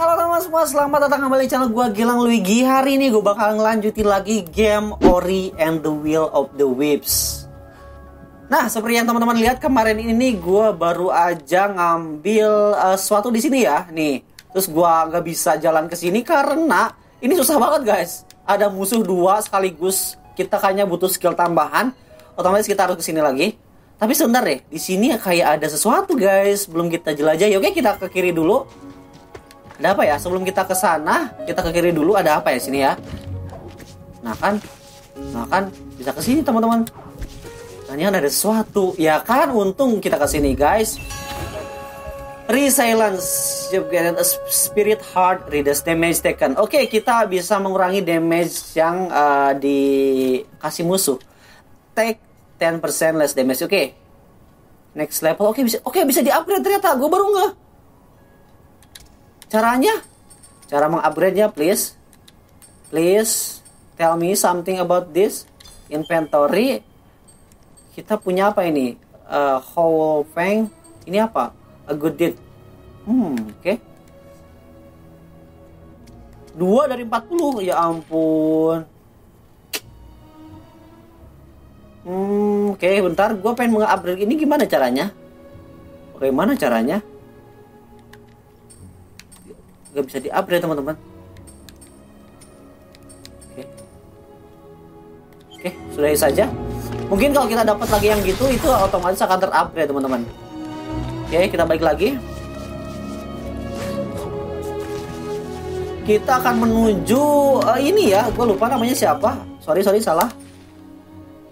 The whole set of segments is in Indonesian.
halo teman semua, selamat datang kembali di channel gua Gilang Luigi. Hari ini gue bakal ngelanjutin lagi game Ori and the Will of the Wisps. Nah, seperti yang teman-teman lihat kemarin ini gue baru aja ngambil uh, sesuatu di sini ya, nih. Terus gua nggak bisa jalan ke sini karena ini susah banget guys. Ada musuh dua sekaligus. Kita kayaknya butuh skill tambahan. Otomatis kita harus ke sini lagi. Tapi sebentar deh, di sini kayak ada sesuatu guys. Belum kita jelajahi. Oke, kita ke kiri dulu. Ada apa ya? Sebelum kita ke sana, kita ke kiri dulu. Ada apa ya sini ya? Nah kan, nah kan bisa ke sini teman-teman. Nah, ini kan ada sesuatu. Ya kan, untung kita ke sini guys. Resilience, spirit heart, reduce damage taken. Oke, kita bisa mengurangi damage yang uh, dikasih musuh. Take 10% less damage. Oke. Okay. Next level. Oke, okay, bisa Oke, okay, bisa di-upgrade ternyata. Gue baru nggak. Caranya? Cara mengupgrade-nya, please. Please tell me something about this. Inventory. Kita punya apa ini? Uh, Whole Fang. Ini apa? A good deed. Hmm, oke. Okay. Dua dari 40. Ya ampun. Hmm, oke, okay, bentar. Gue pengen mengupgrade ini gimana caranya? Bagaimana caranya? Gak bisa di-upgrade teman-teman. Oke. Oke, sudah saja. Mungkin kalau kita dapat lagi yang gitu, itu otomatis akan terupgrade teman-teman. Oke, kita balik lagi. Kita akan menuju uh, ini ya, gue lupa namanya siapa. Sorry, sorry, salah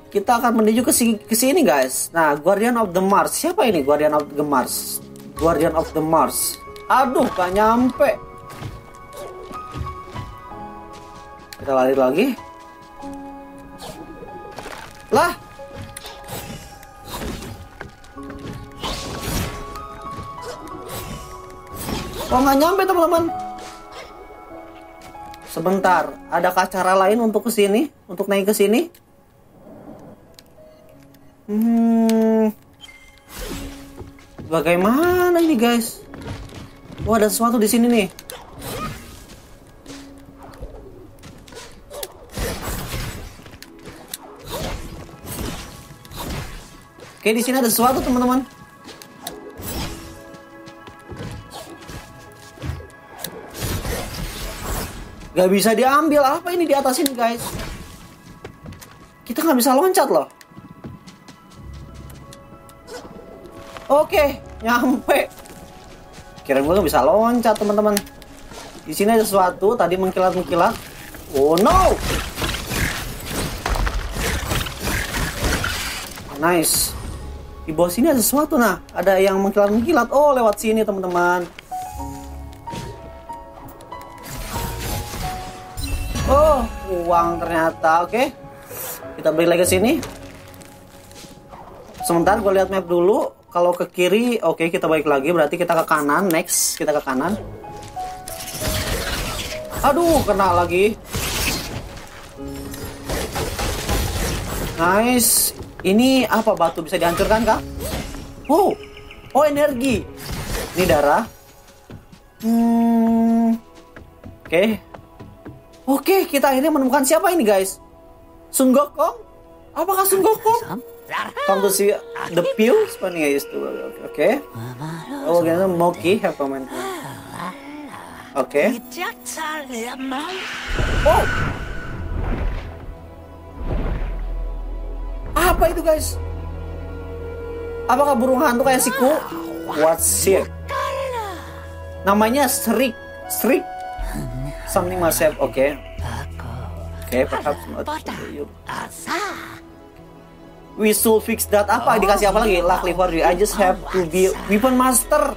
kita akan menuju ke sini, ke sini guys. Nah, Guardian of the Mars. Siapa ini Guardian of the Mars? Guardian of the Mars. Aduh, gak nyampe. Kita lari lagi. Lah. Oh, nggak nyampe teman-teman. Sebentar, adakah cara lain untuk ke sini? Untuk naik ke sini? Hmm. Bagaimana ini guys? Wah ada sesuatu di sini nih. Oke di sini ada sesuatu teman-teman. Gak bisa diambil apa ini di atas ini guys? Kita nggak bisa loncat loh. Oke, nyampe. Kira gue bisa loncat, teman-teman. Di sini ada sesuatu, tadi mengkilat-mengkilat. Oh no! Nice. Di bawah sini ada sesuatu, nah. Ada yang mengkilat-mengkilat. Oh, lewat sini, teman-teman. Oh, uang ternyata. Oke. Kita balik lagi ke sini. Sebentar, gue lihat map dulu kalau ke kiri oke okay, kita balik lagi berarti kita ke kanan next kita ke kanan aduh kena lagi nice ini apa batu bisa dihancurkan kak oh oh energi ini darah hmm oke okay. oke okay, kita akhirnya menemukan siapa ini guys Sun Gokong apakah Sun Gokong Come to see the pew spawning I used to. Okay. Oh, again, Moki have comment. Okay. Oh. Apa itu guys? Apakah burung hantu kayak siku? What's it? Namanya Strik. Strik. Something must have. Okay. Okay, perhaps not. You we should fix that apa dikasih apa lagi luckily for you I just have to be weapon master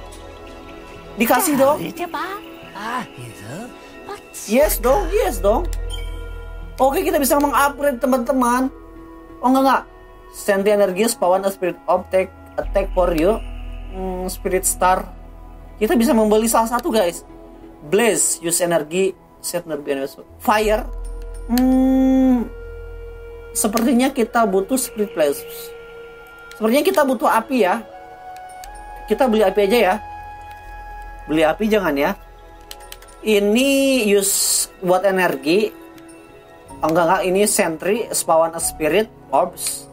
dikasih dong yes dong yes dong oke kita bisa mengupgrade teman-teman oh enggak enggak send the spawn a spirit object attack for you hmm, spirit star kita bisa membeli salah satu guys blaze use energy set energy fire hmm sepertinya kita butuh split place. Sepertinya kita butuh api ya. Kita beli api aja ya. Beli api jangan ya. ini use buat energi enggak enggak ini sentry spawn a spirit orbs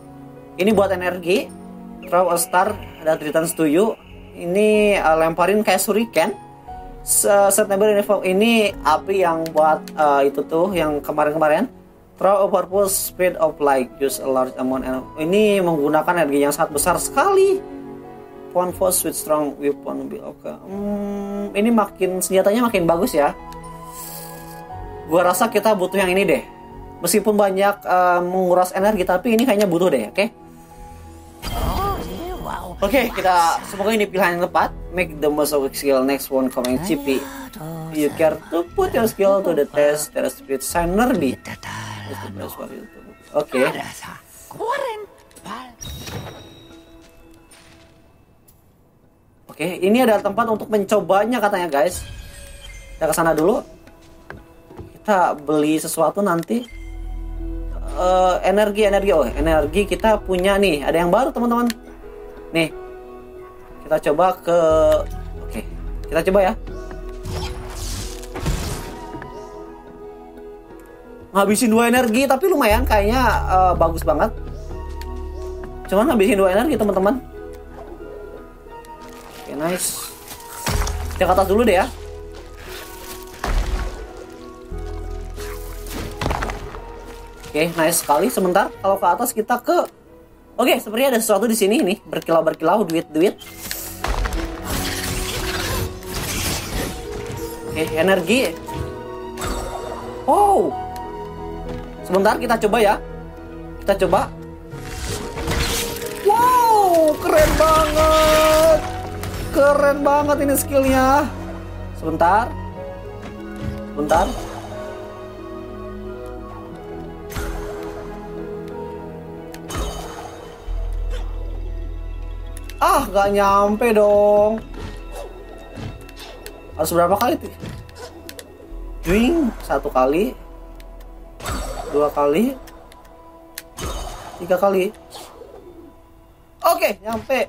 ini buat energi. Throw a star that returns to you ini uh, lemparin kayak shuriken. September ini api yang buat uh, itu tuh yang kemarin-kemarin. Throw a purpose speed of light use a large amount ini menggunakan energi yang sangat besar sekali. One force with strong weapon oke. Okay. hmm, ini makin senjatanya makin bagus ya. Gua rasa kita butuh yang ini deh. Meskipun banyak uh, menguras energi tapi ini kayaknya butuh deh oke? okay? Oke, okay, kita semoga ini pilihan yang tepat. Make the most of skill next one coming CP. You care to put your skill to the test. There is spirit signer di. Oke. Oke, ini adalah tempat untuk mencobanya katanya guys. Kita ke sana dulu. Kita beli sesuatu nanti. Uh, energi energi oh energi kita punya nih ada yang baru teman-teman Nih. Kita coba ke Oke. Kita coba ya. Ngabisin dua energi tapi lumayan kayaknya uh, bagus banget. Cuman ngabisin dua energi teman-teman. Oke, nice. Kita ke atas dulu deh ya. Oke, nice sekali. Sebentar, kalau ke atas kita ke Oke, sepertinya ada sesuatu di sini nih, berkilau-berkilau duit-duit. Oke, energi. Oh. Sebentar kita coba ya. Kita coba. Wow, keren banget. Keren banget ini skillnya. Sebentar. Sebentar. Ah, gak nyampe dong. Harus berapa kali? Dwing, satu kali. Dua kali. Tiga kali. Oke, nyampe.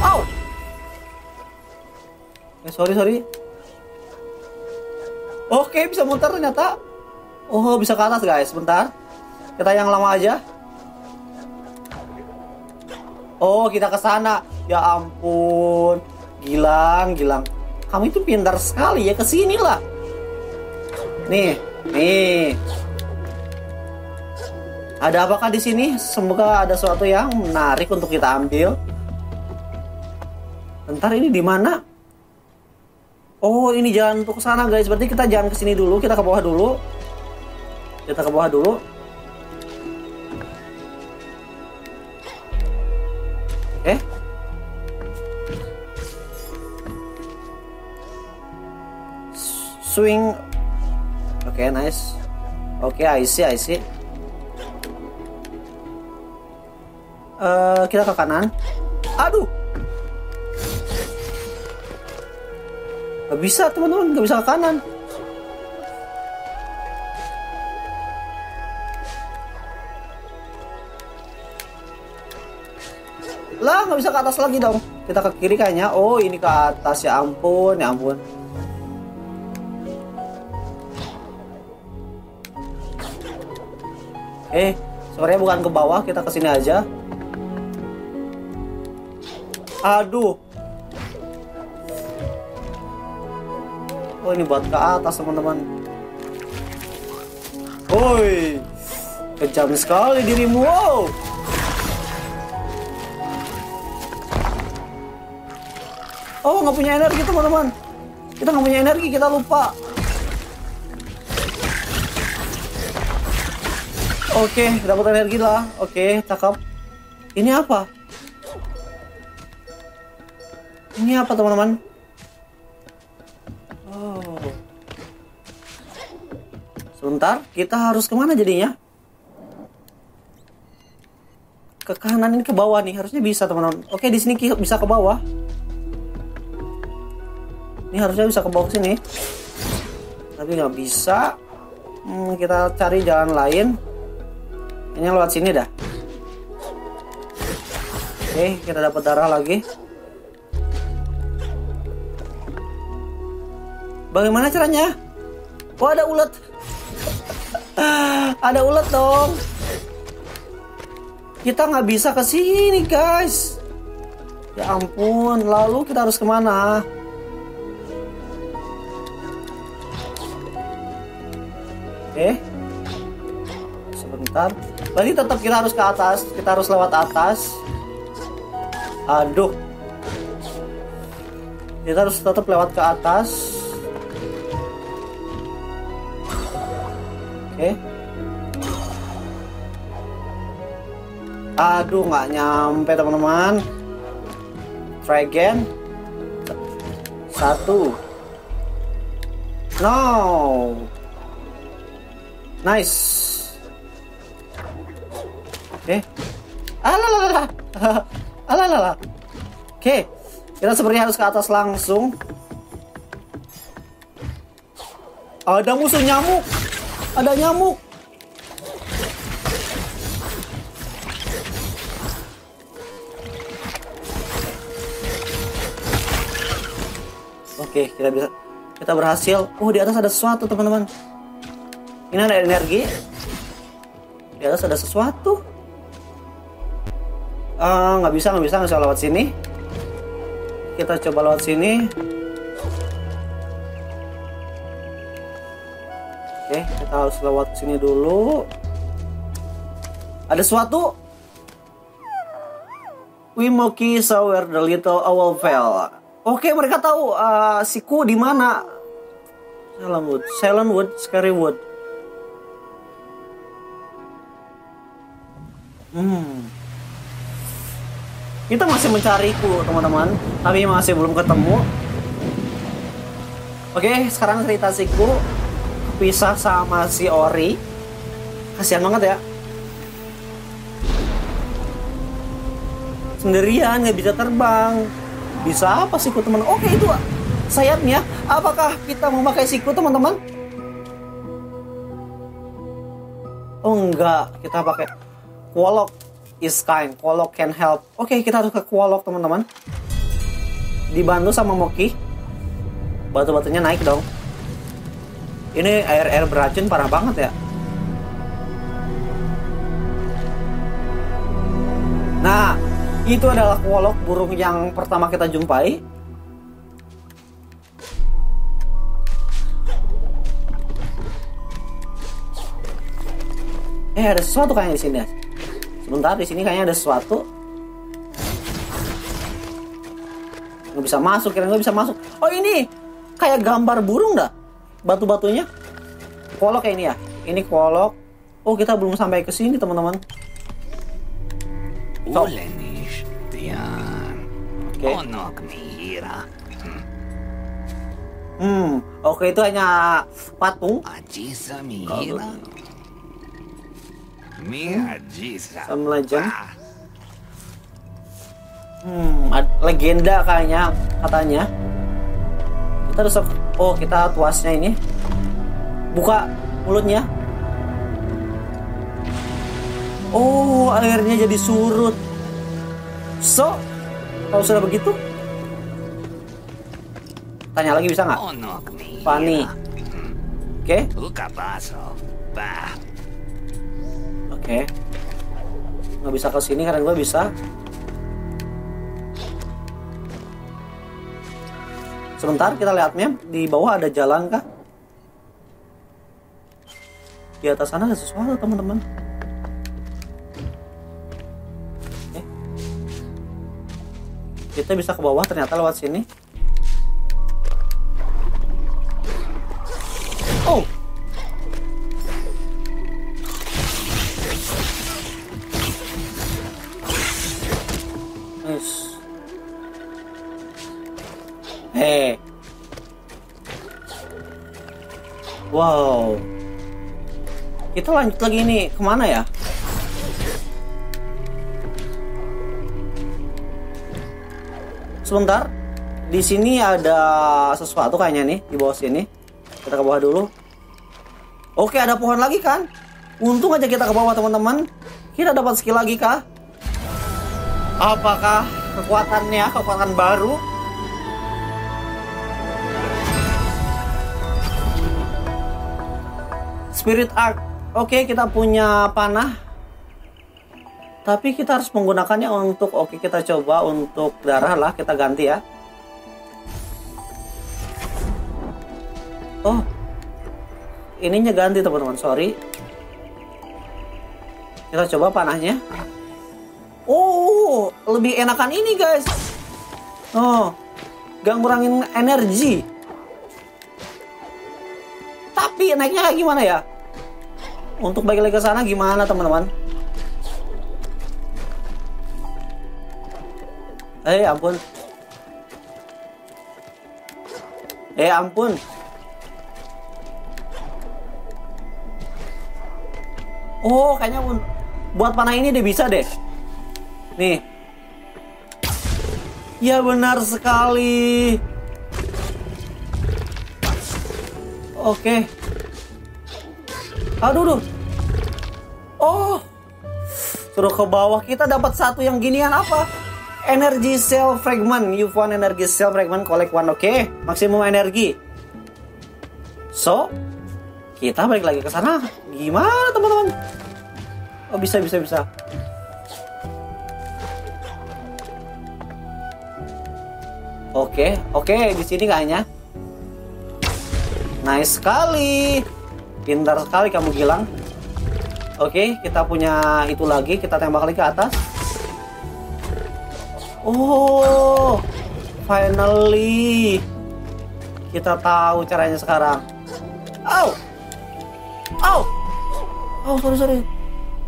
Oh. Eh, sorry, sorry. Oke, bisa muter ternyata. Oh, bisa ke atas, guys. Bentar. Kita yang lama aja. Oh, kita ke sana. Ya ampun. Gilang, Gilang. Kamu itu pintar sekali ya ke sini lah. Nih, nih. Ada apakah di sini? Semoga ada sesuatu yang menarik untuk kita ambil. Bentar ini di mana? Oh, ini jalan untuk sana, guys. Berarti kita jangan ke sini dulu, kita ke bawah dulu. Kita ke bawah dulu. Swing. Oke, okay, nice. Oke, okay, I see, I see. Uh, kita ke kanan. Aduh. Gak bisa teman-teman, gak bisa ke kanan. Lah, nggak bisa ke atas lagi dong. Kita ke kiri kayaknya. Oh, ini ke atas. Ya ampun, ya ampun. Eh, sebenarnya bukan ke bawah, kita ke sini aja. Aduh. Oh, ini buat ke atas, teman-teman. Woi. Kejam sekali dirimu. Wow. Oh nggak punya energi teman-teman. Kita nggak punya energi kita lupa. Oke, dapat energi lah. Oke, cakep. Ini apa? Ini apa teman-teman? Oh. Sebentar, kita harus ke mana jadinya? Ke kanan ini ke bawah nih, harusnya bisa teman-teman. Oke, di sini bisa ke bawah. Ini harusnya bisa ke box ini. Tapi nggak bisa. Hmm, kita cari jalan lain ini lewat sini dah. Oke kita dapat darah lagi. Bagaimana caranya? Oh ada ulat ah, ada ulat dong. Kita nggak bisa ke sini guys. Ya ampun lalu kita harus ke mana? Eh Sebentar. Berarti tetap kita harus ke atas. Kita harus lewat atas. Aduh. Kita harus tetap lewat ke atas. Oke. Aduh, nggak nyampe teman-teman. Try again. Satu. No. Nice. Alalala. Alalala. Oke. Kita sepertinya harus ke atas langsung. Ada musuh nyamuk. Ada nyamuk. Oke, kita bisa kita berhasil. Oh, di atas ada sesuatu, teman-teman. Ini ada energi. Di atas ada sesuatu. Ah, nggak uh, bisa, nggak bisa, nggak bisa lewat sini. Kita coba lewat sini. Oke, kita harus lewat sini dulu. Ada sesuatu. Wimoki saw where the little owl fell. Oke, mereka tahu uh, siku di mana. Salamwood, Silentwood, Scarywood. Hmm. Kita masih mencariku, teman-teman. Tapi masih belum ketemu. Oke, sekarang cerita siku pisah sama si Ori. Kasihan banget ya. Sendirian, nggak bisa terbang bisa apa siku teman? Oke itu sayapnya. Apakah kita memakai siku teman-teman? Oh enggak, kita pakai Quolok is kind. Quolok can help. Oke, kita harus ke Quolok teman-teman. Dibantu sama Moki. Batu-batunya naik dong. Ini air-air beracun parah banget ya. Nah, itu adalah kolok burung yang pertama kita jumpai. Eh ada sesuatu kayaknya di sini. Sebentar di sini kayaknya ada sesuatu. Nggak bisa masuk, kira nggak bisa masuk. Oh ini kayak gambar burung dah. Batu-batunya. Kolok kayak ini ya. Ini kolok. Oh kita belum sampai ke sini teman-teman. So, okay. Onok Mihira. Hmm, oke okay, itu hanya patung. Ajisa Sama legend. Hmm, legenda kayaknya katanya. Kita harus oh kita tuasnya ini. Buka mulutnya. Oh, airnya jadi surut. So, kalau sudah begitu, tanya lagi bisa nggak? Fanny. Oke. Okay. Oke. Okay. Nggak bisa ke sini karena gue bisa. Sebentar kita lihat map di bawah ada jalan kah? Di atas sana ada sesuatu teman-teman. kita bisa ke bawah ternyata lewat sini wow. Kita lanjut lagi nih ke mana ya? Sebentar. Di sini ada sesuatu kayaknya nih di bawah sini. Kita ke bawah dulu. Oke ada pohon lagi kan? Untung aja kita ke bawah teman-teman. Kita dapat skill lagi kah? Apakah kekuatannya kekuatan baru Spirit Arc. Oke, kita punya panah. Tapi kita harus menggunakannya untuk oke kita coba untuk darah lah kita ganti ya. Oh. Ininya ganti teman-teman, sorry. Kita coba panahnya. Oh, lebih enakan ini guys. Oh, gak ngurangin energi. Tapi naiknya kayak gimana ya? Untuk balik lagi ke sana gimana teman-teman? Eh ampun. Eh ampun. Oh kayaknya buat panah ini deh bisa deh. Nih. Ya benar sekali. Oke. Aduh, duh. Oh. Suruh ke bawah kita dapat satu yang ginian apa? Energy cell fragment. You found energy cell fragment collect one. Oke, okay. maksimum energi. So, kita balik lagi ke sana. Gimana, teman-teman? Oh, bisa bisa bisa. Oke, okay, oke, okay, di sini kayaknya. Nice sekali. Pintar sekali kamu Gilang. Oke, kita punya itu lagi. Kita tembak lagi ke atas. Oh, finally. Kita tahu caranya sekarang. Oh, oh, oh, sorry sorry.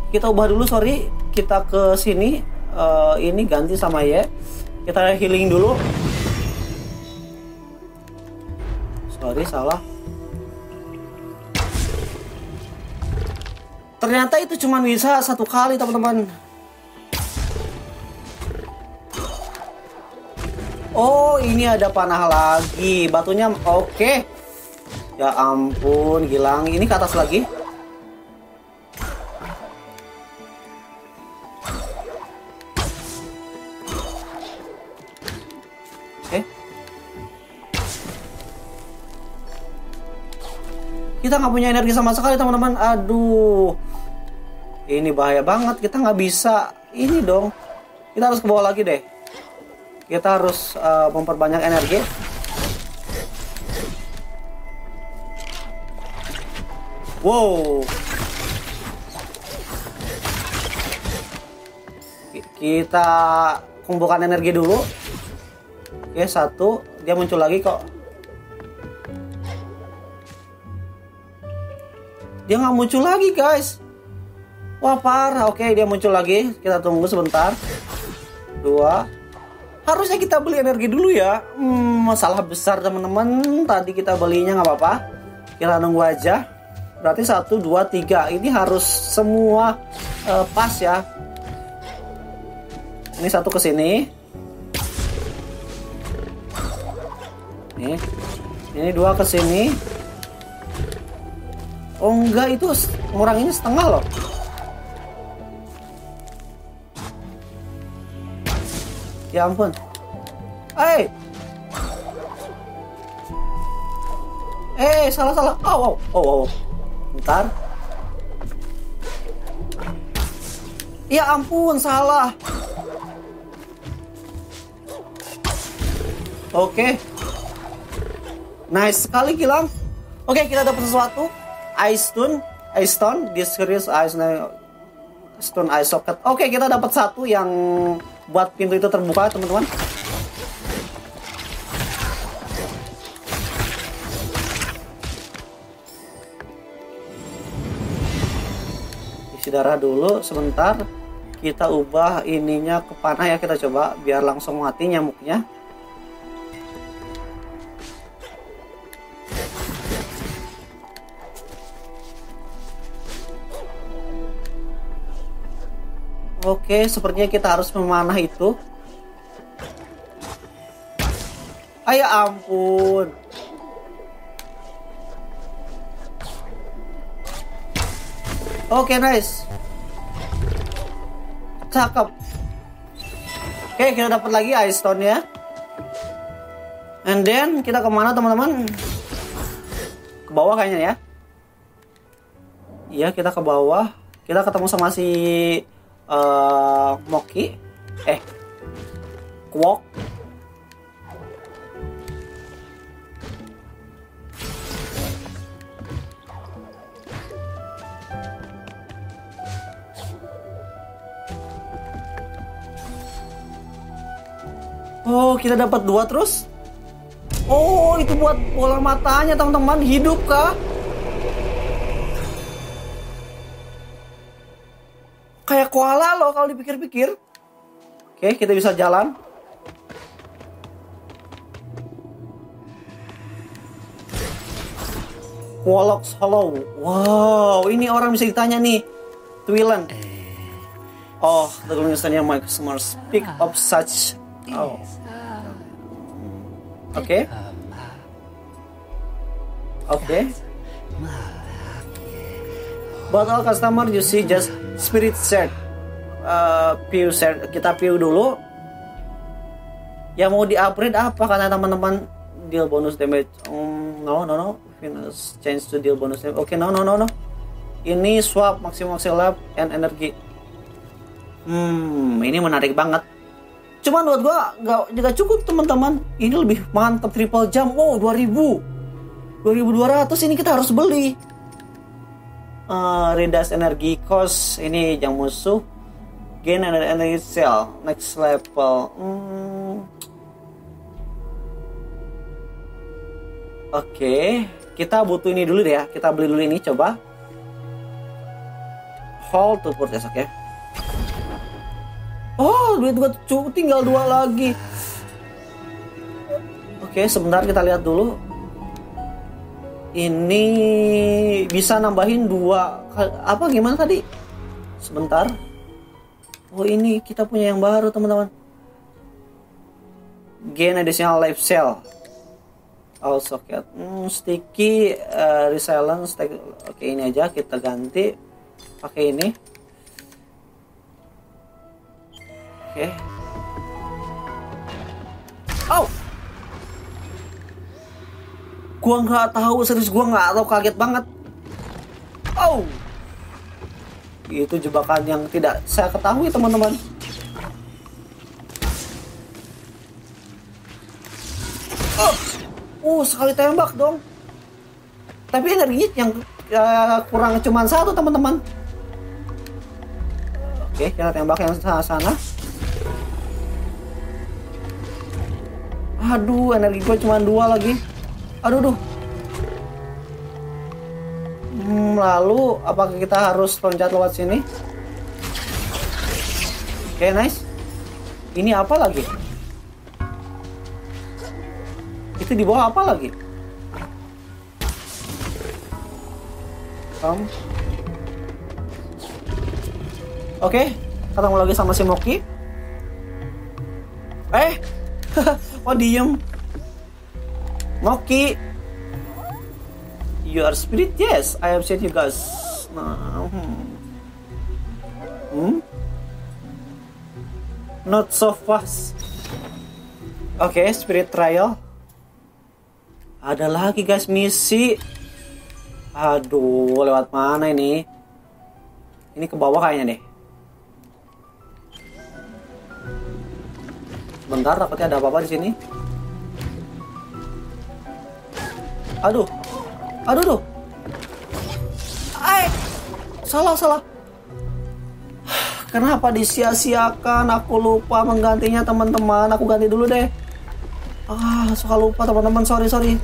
Kita ubah dulu sorry. Kita ke sini. Uh, ini ganti sama ya. Kita healing dulu. Sorry salah. Ternyata itu cuma bisa satu kali teman-teman. Oh ini ada panah lagi. Batunya oke. Okay. Ya ampun Gilang. Ini ke atas lagi. Oke. Kita nggak punya energi sama sekali teman-teman. Aduh ini bahaya banget kita nggak bisa ini dong. Kita harus ke bawah lagi deh. Kita harus uh, memperbanyak energi. Wow. Kita kumpulkan energi dulu. Oke satu. Dia muncul lagi kok. Dia nggak muncul lagi guys Wah parah, oke dia muncul lagi. Kita tunggu sebentar. Dua. Harusnya kita beli energi dulu ya. Hmm, masalah besar teman-teman. Tadi kita belinya nggak apa-apa. Kita nunggu aja. Berarti satu, dua, tiga. Ini harus semua uh, pas ya. Ini satu ke sini. Nih. Ini dua ke sini. Oh enggak itu nguranginnya setengah loh. Ya ampun. Hei. Eh, salah salah. Oh, oh, oh, oh. Bentar. Ya ampun, salah. Oke. Nice sekali Gilang. Oke, kita dapat sesuatu. Ice Stone, Ice Stone, Discreet Ice Stone Ice Socket. Oke, kita dapat satu yang buat pintu itu terbuka teman-teman. Isi darah dulu sebentar. Kita ubah ininya ke panah ya kita coba biar langsung mati nyamuknya Oke, sepertinya kita harus memanah itu. Ayo ampun. Oke, nice. Cakep. Oke, kita dapat lagi ice stone ya. And then kita ke mana teman-teman? Ke bawah kayaknya ya. Iya, kita ke bawah. Kita ketemu sama si uh, Moki. Eh, Kwok. Oh, kita dapat dua terus. Oh, itu buat bola matanya, teman-teman. Hidup kah? Koala loh kalau dipikir-pikir. Oke, kita bisa jalan. Wallocks Hollow. Wow, ini orang bisa ditanya nih. Twilan. Oh, the misalnya my customers speak of such. Oh. Oke. Okay. Oke. Okay. But all customer you see just spirit set. Uh, view set kita view dulu. Yang mau di upgrade apa karena teman-teman deal bonus damage. Um, no no no. Finish change to deal bonus damage. Oke okay, no no no no. Ini swap maksimum lab and energi. Hmm, ini menarik banget Cuman buat gua nggak juga cukup teman-teman. Ini lebih mantap triple jam. Wow, 2000. 2200 ini kita harus beli. Uh, redas energi cost ini yang musuh gain energy cell next level hmm. oke okay. kita butuh ini dulu ya kita beli dulu ini coba hold to purchase oke okay. Oh, duit gue tinggal dua lagi. Oke, sebentar kita lihat dulu. Ini bisa nambahin dua apa gimana tadi? Sebentar. Oh, ini kita punya yang baru, teman-teman. Gain additional life cell. All socket. Hmm, sticky uh, resilience. Oke, ini aja kita ganti pakai ini. Oke. Okay. Oh. Gua nggak tahu serius gua nggak tahu kaget banget. Oh. Itu jebakan yang tidak saya ketahui teman-teman. Oh. Uh, sekali tembak dong. Tapi energinya yang uh, kurang cuma satu teman-teman. Oke, kita tembak yang sana sana. Aduh, energi gue cuma dua lagi. Aduh, duh. Lalu, apakah kita harus loncat lewat sini? Oke, okay, nice. Ini apa lagi? Itu di bawah apa lagi? Oke, okay, ketemu lagi sama si Moki. Eh, oh diem Moki You are spirit? Yes, I have seen you guys. Hmm. hmm? Not so fast. Oke, okay, spirit trial. Ada lagi guys misi. Aduh, lewat mana ini? Ini ke bawah kayaknya deh. Bentar, takutnya ada apa-apa di sini. Aduh. Aduh, tuh. Ay. Salah, salah. Kenapa disia-siakan? Aku lupa menggantinya, teman-teman. Aku ganti dulu deh. Ah, suka lupa, teman-teman. Sorry, sorry.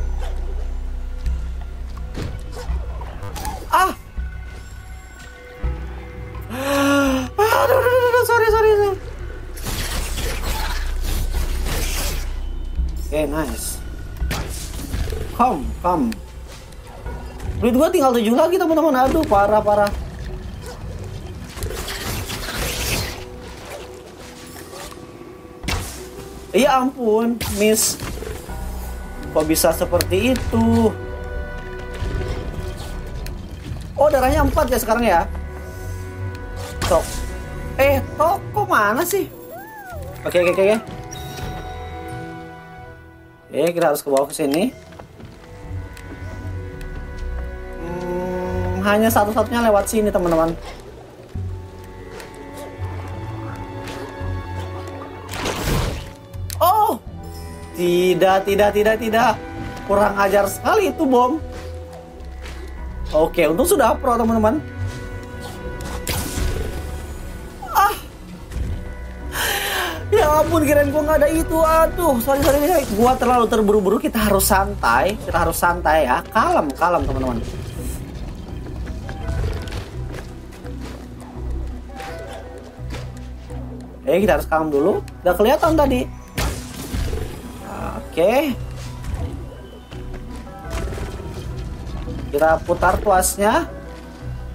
Come, come. Duit gua tinggal tujuh lagi teman-teman. Aduh, parah parah. Ya ampun, Miss. Kok bisa seperti itu? Oh, darahnya empat ya sekarang ya? Tok. Eh, toko mana sih? Oke, oke, oke. Oke, kita harus ke bawah ke sini. Hanya satu-satunya lewat sini teman-teman oh tidak tidak tidak tidak kurang ajar sekali itu bom oke untuk sudah pro teman-teman Ya ampun, kirain gua ada itu. Aduh, sorry sorry. Gua terlalu terburu-buru. Kita harus santai. Kita harus santai ya. Kalem, kalem teman-teman. Eh, kita harus kalem dulu. Udah kelihatan tadi. Oke. Kita putar tuasnya.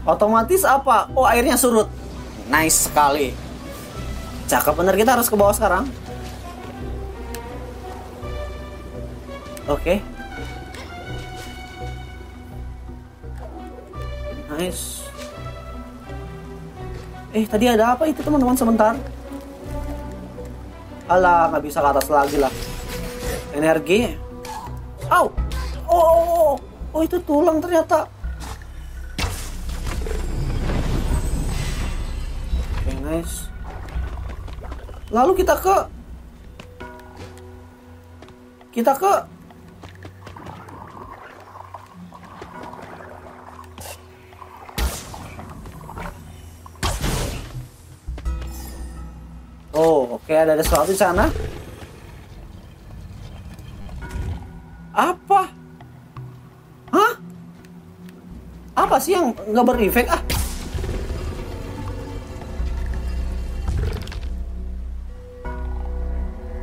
Otomatis apa? Oh, airnya surut. Nice sekali. Cakep bener kita harus ke bawah sekarang. Oke. Okay. Nice. Eh tadi ada apa itu teman-teman sebentar? Alah nggak bisa ke atas lagi lah. Energi. Au. Oh, oh, oh, oh itu tulang ternyata. Oke okay, nice. Lalu kita ke kita ke oke ada sesuatu di sana. Apa? Hah? Apa sih yang nggak berefek ah?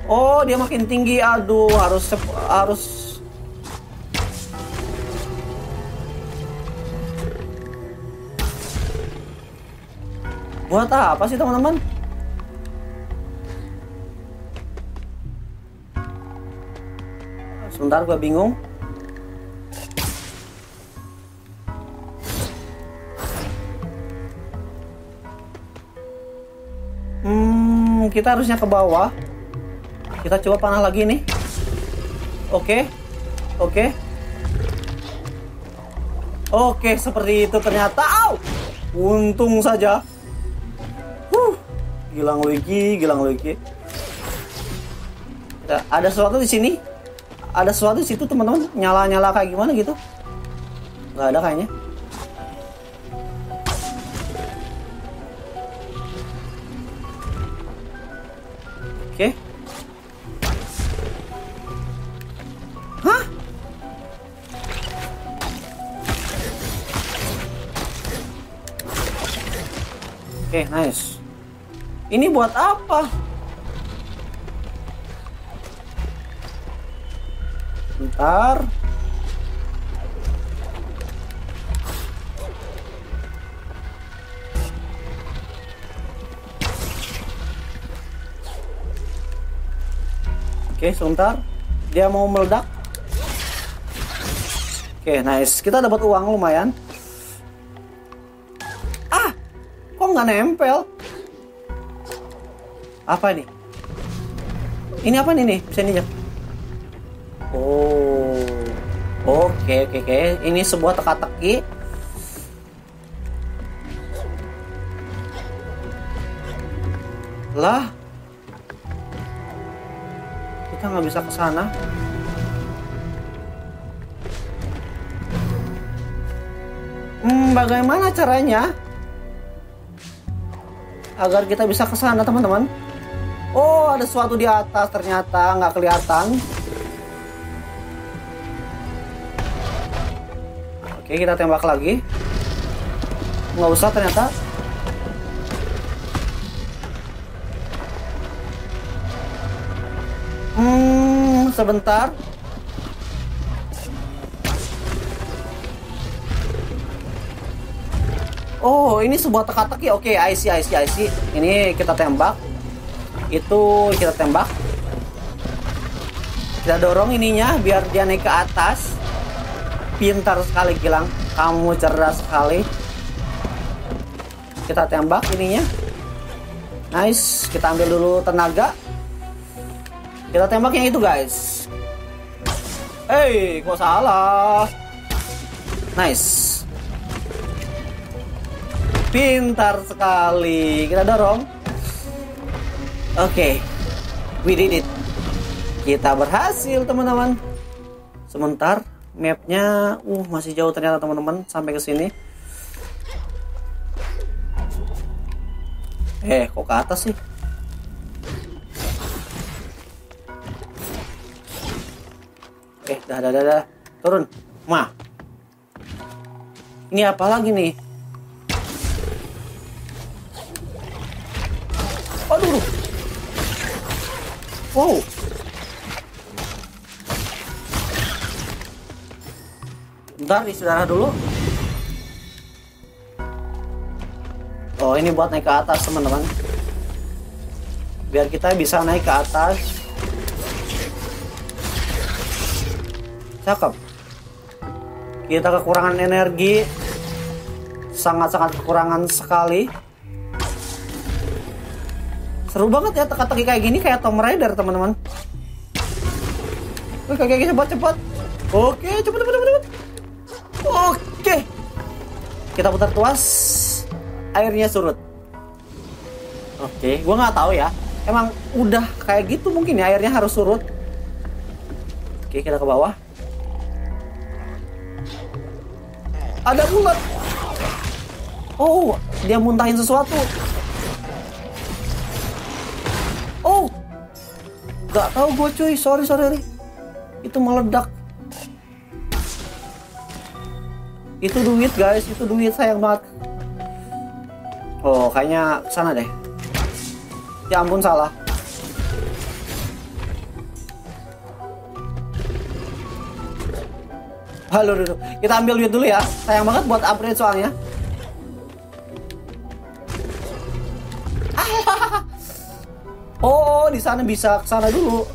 Oh, dia makin tinggi. Aduh, harus harus Buat apa sih, teman-teman? Sebentar, gue bingung. Hmm, kita harusnya ke bawah. Kita coba panah lagi nih. Oke. Oke. Oke, seperti itu ternyata. Au! Untung saja. Huh. Gilang lagi, gilang lagi. Ada sesuatu di sini. Ada sesuatu situ, teman-teman. Nyala-nyala kayak gimana gitu. Nggak ada kayaknya. Oke. Okay. Oke, okay, nice. Ini buat apa? Bentar. Oke, okay, sebentar. Dia mau meledak. Oke, okay, nice. Kita dapat uang lumayan. nggak nempel apa ini ini apa nih bisa nih oh oke oke oke. Ini sebuah teka-teki. Lah kita nggak bisa ke sana. Hmm, bagaimana caranya agar kita bisa ke sana teman-teman? Oh ada sesuatu di atas ternyata nggak kelihatan oke kita tembak lagi nggak usah ternyata hmm sebentar Oh, ini sebuah teka-teki. Oke, okay, I see, I see, I see. Ini kita tembak. Itu kita tembak. Kita dorong ininya biar dia naik ke atas. Pintar sekali Gilang. Kamu cerdas sekali. Kita tembak ininya. Nice. Kita ambil dulu tenaga. Kita tembak yang itu, guys. Hei, kok salah? Nice. Pintar sekali. Kita dorong. Oke. Okay. We did it. Kita berhasil, teman-teman. Sebentar, mapnya uh masih jauh ternyata teman-teman sampai ke sini. Eh, kok ke atas sih? Oke, dah, dah, dah, dah. Turun. Ma. Ini apa lagi nih? Aduh. Wow. Bentar, isi darah dulu. Oh, ini buat naik ke atas, teman-teman. Biar kita bisa naik ke atas. Cakep. Kita kekurangan energi. Sangat-sangat kekurangan sekali. Seru banget ya teka-teki kayak gini kayak Tomb Raider teman-teman. Kayak gini cepat cepat oke cepat cepat cepat oke kita putar tuas airnya surut oke gua nggak tahu ya emang udah kayak gitu mungkin ya airnya harus surut oke kita ke bawah Ada ulat. Oh, dia muntahin sesuatu. Oh, nggak tahu gue cuy. Sorry sorry. Itu meledak. Itu duit guys, itu duit sayang banget. Oh, kayaknya sana deh. Ya ampun salah. Halo, dulu. Kita ambil duit dulu ya. Sayang banget buat upgrade soalnya. Oh, di sana bisa ke sana dulu.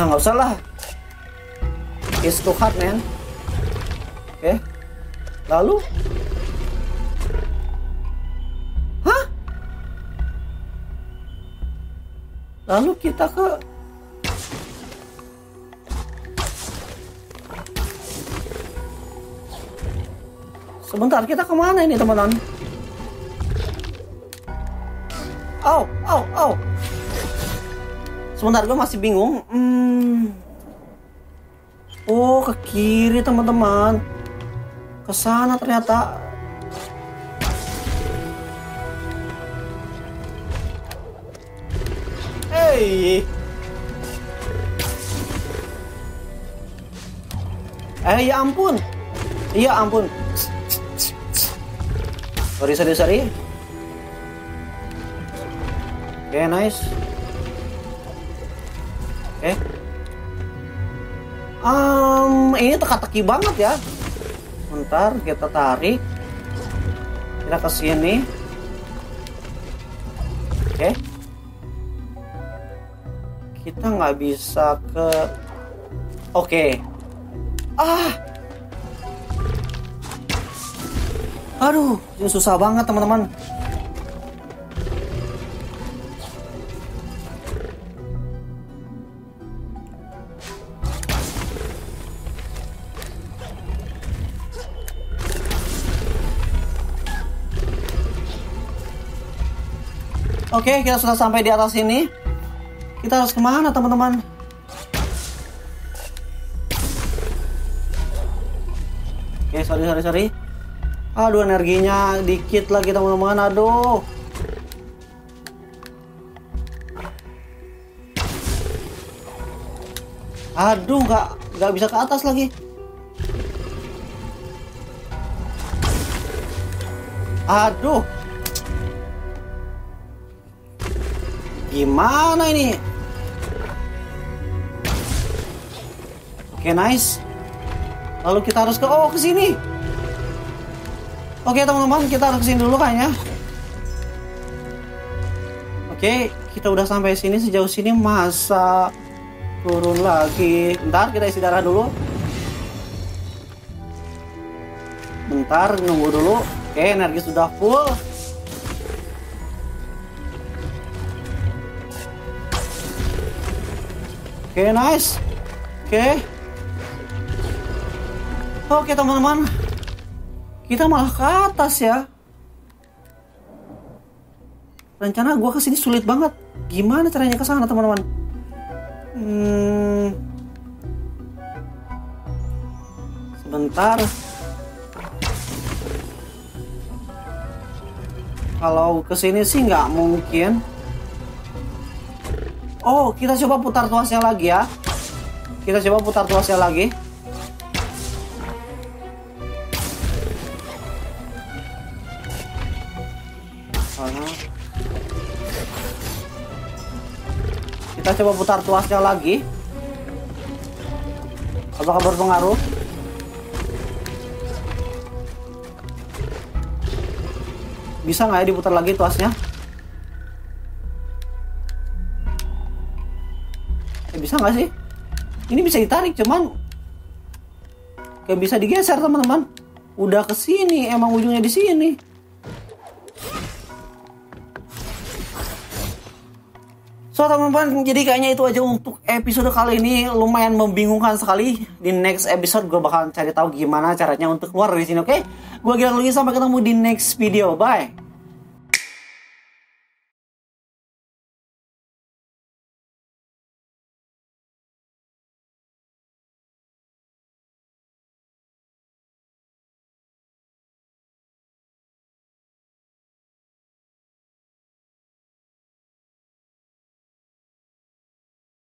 Nah, nggak usah lah. It's too hard, man. Oke. Okay. Lalu lalu kita ke sebentar kita ke mana ini teman-teman oh oh oh sebentar gue masih bingung hmm. Oh ke kiri teman-teman ke sana ternyata Hey. Eh ya ampun. Iya ampun. Sorry sorry sorry. Oke okay, nice. Oke. Okay. Um, ini teka-teki banget ya. Bentar kita tarik. Kita ke sini. Oke. Kita nggak bisa ke oke ah aduh ini susah banget teman-teman Oke, kita sudah sampai di atas ini. Kita harus ke mana teman-teman? Oke, sorry, sorry, sorry. Aduh, energinya dikit lagi teman-teman. Aduh. Aduh, nggak nggak bisa ke atas lagi. Aduh. Gimana ini? Oke, okay, nice. Lalu kita harus ke oh ke sini. Oke, okay, teman-teman, kita harus ke sini dulu kayaknya. Oke, okay, kita udah sampai sini sejauh sini masa turun lagi. Bentar, kita isi darah dulu. Bentar, nunggu dulu. Oke, energi sudah full. Oke, nice. Oke. Oke teman-teman. Kita malah ke atas ya. Rencana gue ke sini sulit banget. Gimana caranya ke sana teman-teman? Hmm. Sebentar. Kalau ke sini sih nggak mungkin. Oh, kita coba putar tuasnya lagi ya. Kita coba putar tuasnya lagi. Kita coba putar tuasnya lagi. Apakah berpengaruh? Bisa nggak ya diputar lagi tuasnya? Nggak sih? Ini bisa ditarik, cuman nggak bisa digeser teman-teman. Udah ke sini, emang ujungnya di sini. So teman-teman, jadi kayaknya itu aja untuk episode kali ini lumayan membingungkan sekali. Di next episode gue bakal cari tahu gimana caranya untuk keluar dari sini, oke? Okay? Gue Gilang lagi sampai ketemu di next video. Bye.